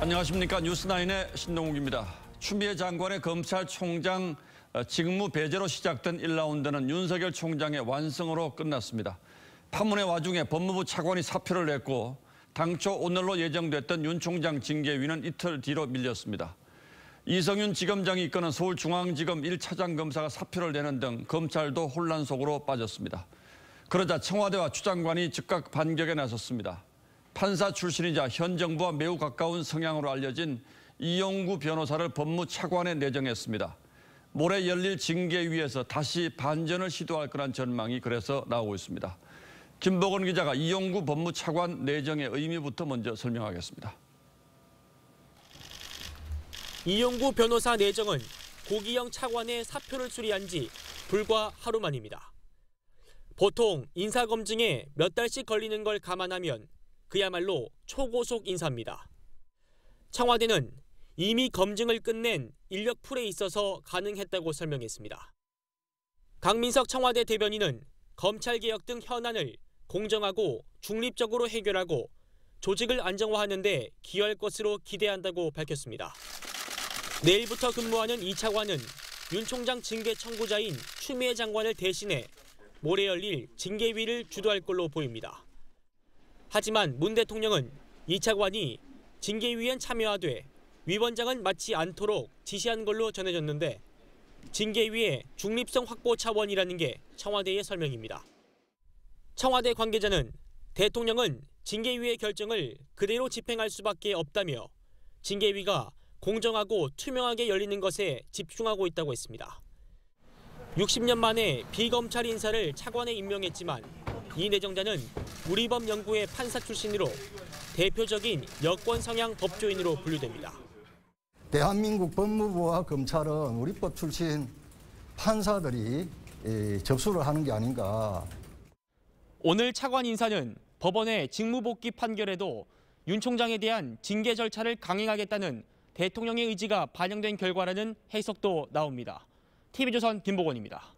안녕하십니까 뉴스나인의 신동욱입니다. 추미애 장관의 검찰총장 어, 직무 배제로 시작된 1라운드는 윤석열 총장의 완성으로 끝났습니다. 파문의 와중에 법무부 차관이 사표를 냈고 당초 오늘로 예정됐던 윤 총장 징계위는 이틀 뒤로 밀렸습니다. 이성윤 지검장이 이끄는 서울중앙지검 1차장 검사가 사표를 내는 등 검찰도 혼란 속으로 빠졌습니다. 그러자 청와대와 추 장관이 즉각 반격에 나섰습니다. 판사 출신이자 현 정부와 매우 가까운 성향으로 알려진 이용구 변호사를 법무차관에 내정했습니다. 모레 열릴 징계위에서 다시 반전을 시도할 거란 전망이 그래서 나오고 있습니다. 김복원 기자가 이용구 법무차관 내정의 의미부터 먼저 설명하겠습니다. 이용구 변호사 내정은 고기영 차관의 사표를 수리한 지 불과 하루 만입니다. 보통 인사검증에 몇 달씩 걸리는 걸 감안하면 그야말로 초고속 인사입니다. 청와대는 이미 검증을 끝낸 인력 풀에 있어서 가능했다고 설명했습니다. 강민석 청와대 대변인은 검찰개혁 등 현안을 공정하고 중립적으로 해결하고 조직을 안정화하는 데 기여할 것으로 기대한다고 밝혔습니다. 내일부터 근무하는 이 차관은 윤 총장 징계 청구자인 추미애 장관을 대신해 모레 열릴 징계위를 주도할 걸로 보입니다. 하지만 문 대통령은 이 차관이 징계위엔 참여하되 위 원장은 맡지 않도록 지시한 걸로 전해졌는데 징계위의 중립성 확보 차원이라는 게 청와대의 설명입니다. 청와대 관계자는 대통령은 징계위의 결정을 그대로 집행할 수밖에 없다며 징계위가 공정하고 투명하게 열리는 것에 집중하고 있다고 했습니다. 60년 만에 비검찰 인사를 차관에 임명했지만 이 내정자는 우리법 연구회 판사 출신으로 대표적인 여권 성향 법조인으로 분류됩니다. 대한민국 법무부와 검찰은 우리법 출신 판사들이 예, 접수를 하는 게 아닌가. 오늘 차관 인사는 법원의 직무복귀 판결에도 윤 총장에 대한 징계 절차를 강행하겠다는 대통령의 의지가 반영된 결과라는 해석도 나옵니다. TV조선 김보건입니다.